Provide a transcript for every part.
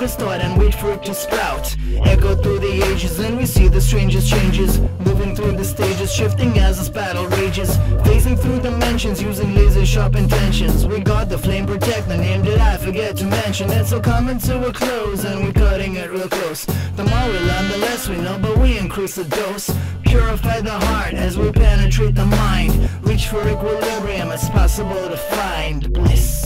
and wait for it to sprout. Echo through the ages and we see the strangest changes. Moving through the stages, shifting as this battle rages. Phasing through dimensions using laser sharp intentions. We got the flame protect, the name Did I forget to mention? It's all coming to a close and we're cutting it real close. The more we learn, the less we know, but we increase the dose. Purify the heart as we penetrate the mind. Reach for equilibrium, it's possible to find bliss.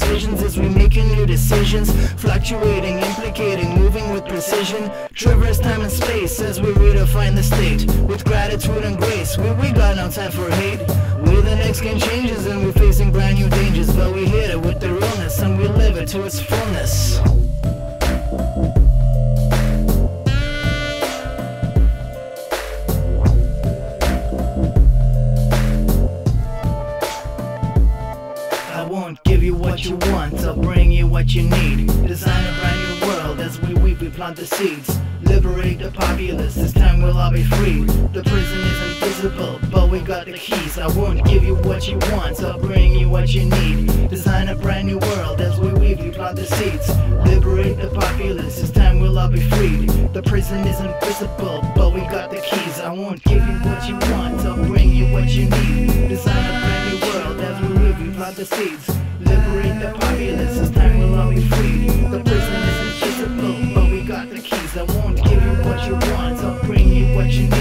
these visions as we making new decisions. Fluctuating, implicating, moving with precision. Traverse time and space as we redefine the state. With gratitude and grace, we, we got no time for hate. We're the next game changes and we're facing brand new dangers But we hit it with the realness and we live it to its what you.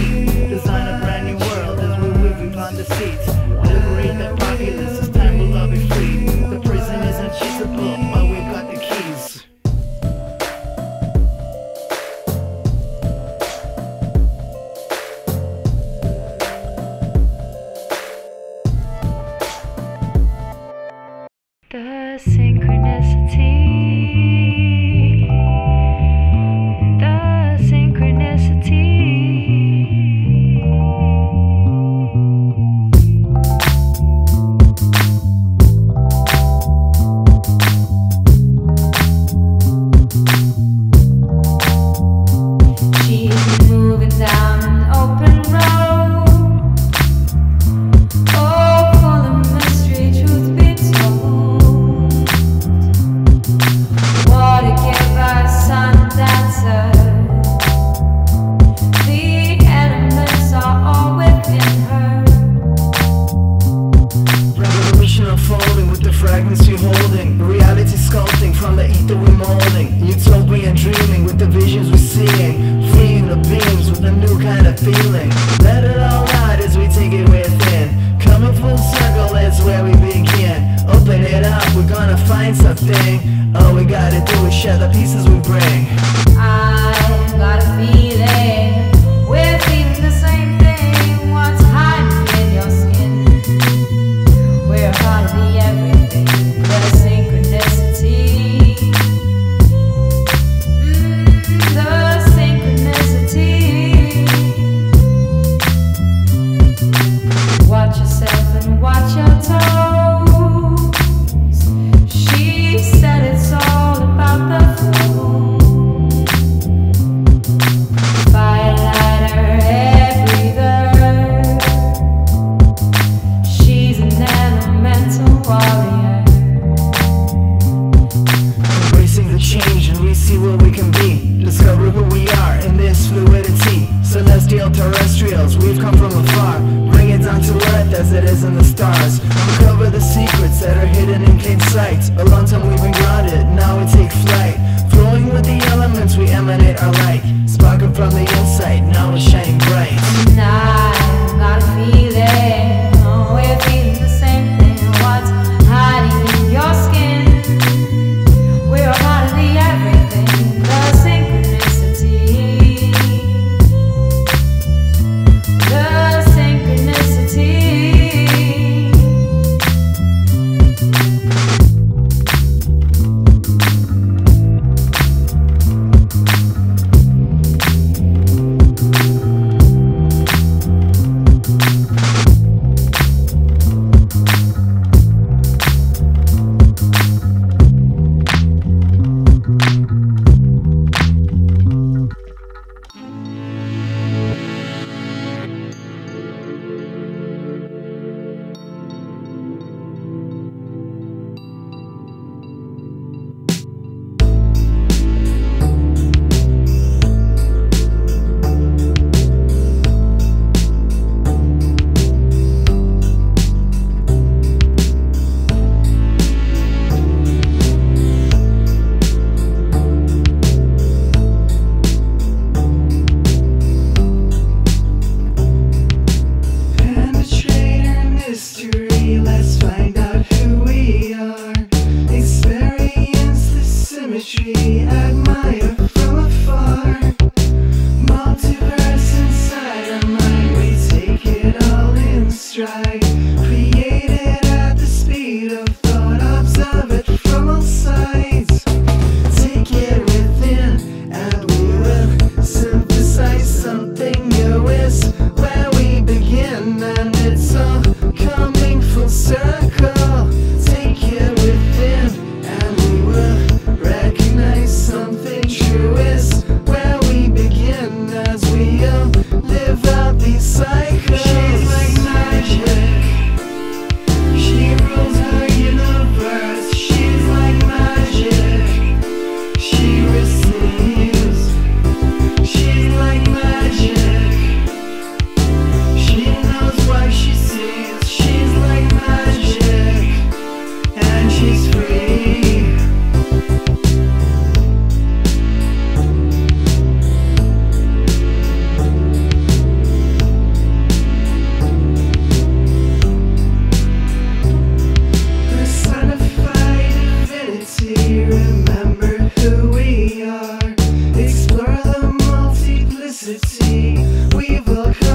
We roll.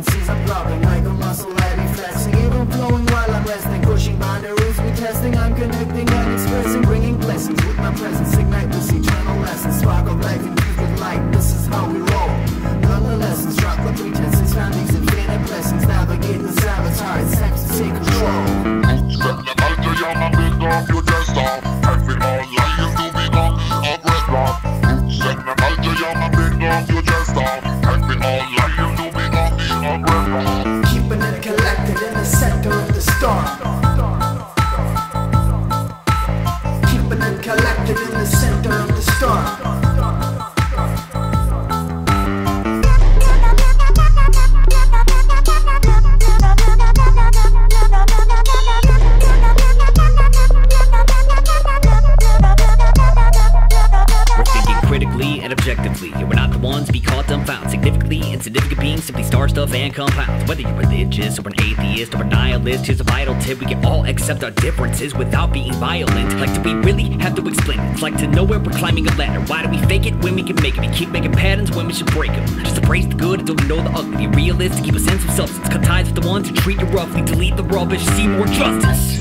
The lessons, drop the pretenses, Significantly insignificant beings, simply star stuff and compounds. Whether you're religious or an atheist or a nihilist, here's a vital tip. We can all accept our differences without being violent. Like, do we really have to explain it? It's like to know where we're climbing a ladder. Why do we fake it when we can make it? We keep making patterns when we should break them. Just embrace the good until we know the ugly. Be realistic, keep a sense of substance. Cut ties with the ones who treat you roughly. Delete the rubbish, see more justice.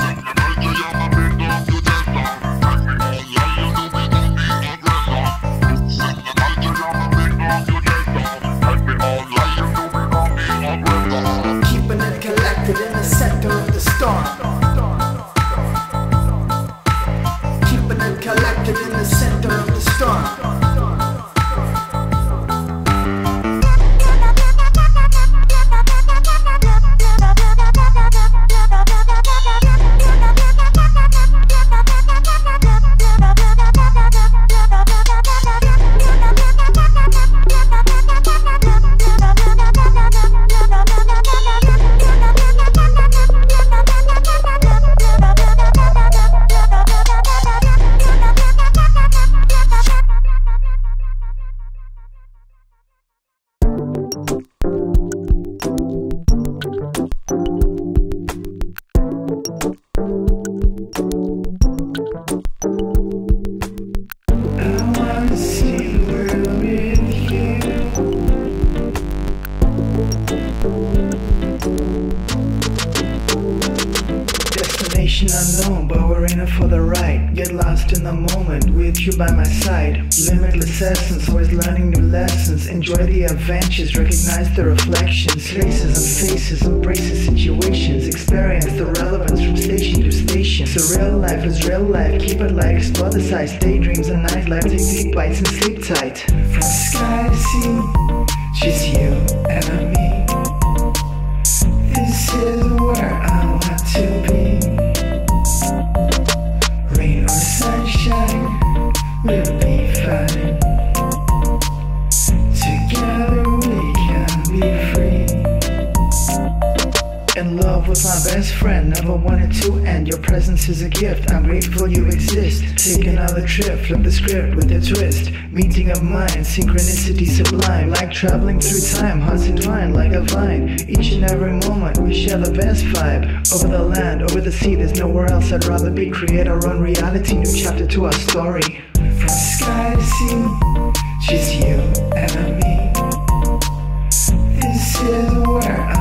The moment with you by my side. Limitless essence, always learning new lessons. Enjoy the adventures, recognize the reflections. Faces and faces, embrace the situations. Experience the relevance from station to station. So real life is real life, keep it light, explore the sights. Daydreams and nightlife, take deep bites and sleep tight. From sky to sea, just you and me. This is with my best friend, never wanted to end. Your presence is a gift, I'm grateful you exist. Take another trip, flip the script with a twist. Meeting of minds, synchronicity sublime. Like traveling through time, hearts entwined like a vine. Each and every moment we share the best vibe. Over the land, over the sea, there's nowhere else I'd rather be. Create our own reality, new chapter to our story. From sky to sea, just you and me. This is where I